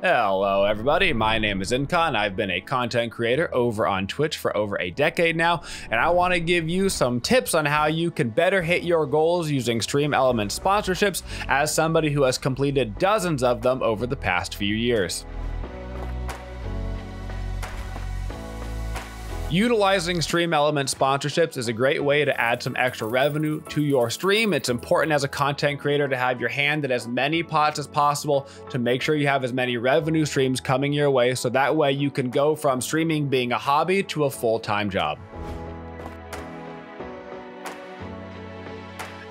Hello everybody, my name is Incon. I've been a content creator over on Twitch for over a decade now, and I want to give you some tips on how you can better hit your goals using Stream Elements sponsorships as somebody who has completed dozens of them over the past few years. Utilizing Stream Elements sponsorships is a great way to add some extra revenue to your stream. It's important as a content creator to have your hand in as many pots as possible to make sure you have as many revenue streams coming your way so that way you can go from streaming being a hobby to a full-time job.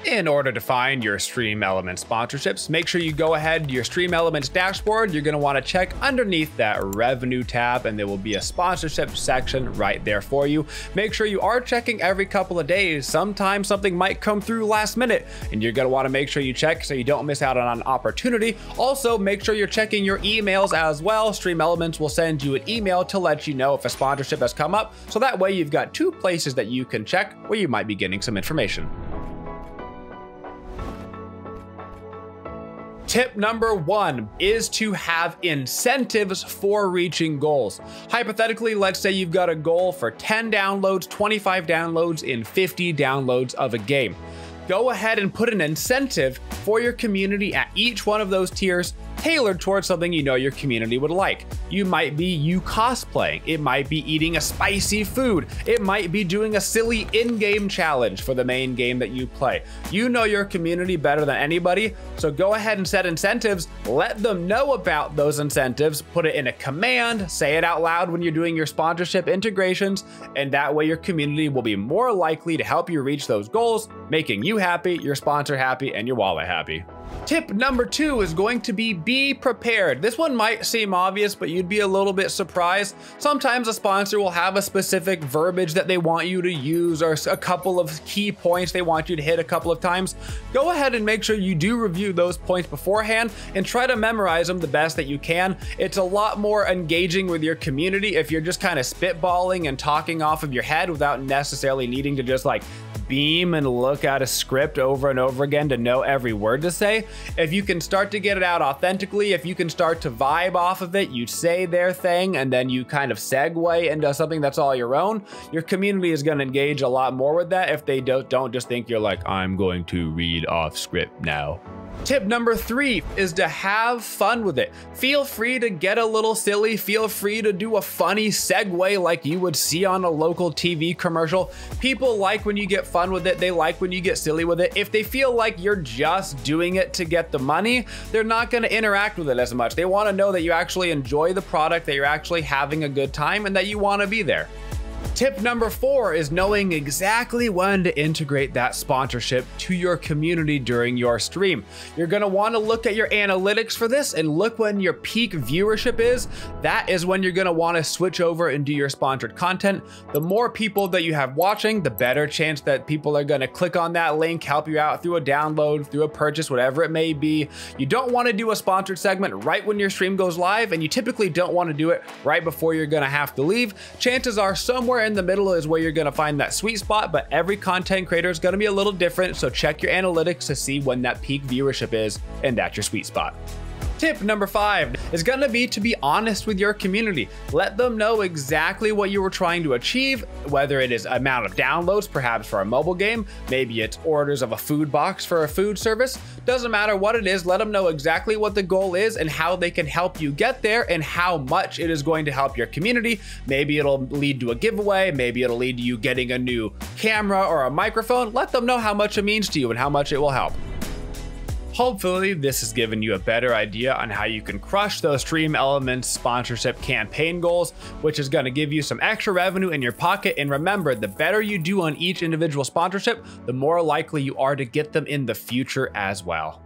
In order to find your Stream Elements sponsorships, make sure you go ahead to your Stream Elements dashboard. You're going to want to check underneath that revenue tab, and there will be a sponsorship section right there for you. Make sure you are checking every couple of days. Sometimes something might come through last minute, and you're going to want to make sure you check so you don't miss out on an opportunity. Also, make sure you're checking your emails as well. Stream Elements will send you an email to let you know if a sponsorship has come up, so that way you've got two places that you can check where you might be getting some information. Tip number one is to have incentives for reaching goals. Hypothetically, let's say you've got a goal for 10 downloads, 25 downloads in 50 downloads of a game. Go ahead and put an incentive for your community at each one of those tiers tailored towards something you know your community would like. You might be you cosplaying, it might be eating a spicy food, it might be doing a silly in-game challenge for the main game that you play. You know your community better than anybody, so go ahead and set incentives, let them know about those incentives, put it in a command, say it out loud when you're doing your sponsorship integrations, and that way your community will be more likely to help you reach those goals, making you happy, your sponsor happy, and your wallet happy. Tip number two is going to be be prepared. This one might seem obvious, but you'd be a little bit surprised. Sometimes a sponsor will have a specific verbiage that they want you to use or a couple of key points they want you to hit a couple of times. Go ahead and make sure you do review those points beforehand and try to memorize them the best that you can. It's a lot more engaging with your community if you're just kind of spitballing and talking off of your head without necessarily needing to just like beam and look at a script over and over again to know every word to say. If you can start to get it out authentically, if you can start to vibe off of it, you say their thing and then you kind of segue into something that's all your own, your community is going to engage a lot more with that if they don't, don't just think you're like, I'm going to read off script now. Tip number three is to have fun with it. Feel free to get a little silly. Feel free to do a funny segue like you would see on a local TV commercial. People like when you get fun with it. They like when you get silly with it. If they feel like you're just doing it to get the money, they're not going to interact with it as much. They want to know that you actually enjoy the product, that you're actually having a good time, and that you want to be there. Tip number four is knowing exactly when to integrate that sponsorship to your community during your stream. You're gonna wanna look at your analytics for this and look when your peak viewership is. That is when you're gonna wanna switch over and do your sponsored content. The more people that you have watching, the better chance that people are gonna click on that link, help you out through a download, through a purchase, whatever it may be. You don't wanna do a sponsored segment right when your stream goes live, and you typically don't wanna do it right before you're gonna have to leave. Chances are somewhere in the middle is where you're gonna find that sweet spot, but every content creator is gonna be a little different, so check your analytics to see when that peak viewership is, and that's your sweet spot. Tip number five is going to be to be honest with your community. Let them know exactly what you were trying to achieve, whether it is amount of downloads, perhaps for a mobile game, maybe it's orders of a food box for a food service. Doesn't matter what it is, let them know exactly what the goal is and how they can help you get there and how much it is going to help your community. Maybe it'll lead to a giveaway, maybe it'll lead to you getting a new camera or a microphone. Let them know how much it means to you and how much it will help. Hopefully, this has given you a better idea on how you can crush those Stream Elements sponsorship campaign goals, which is going to give you some extra revenue in your pocket. And remember, the better you do on each individual sponsorship, the more likely you are to get them in the future as well.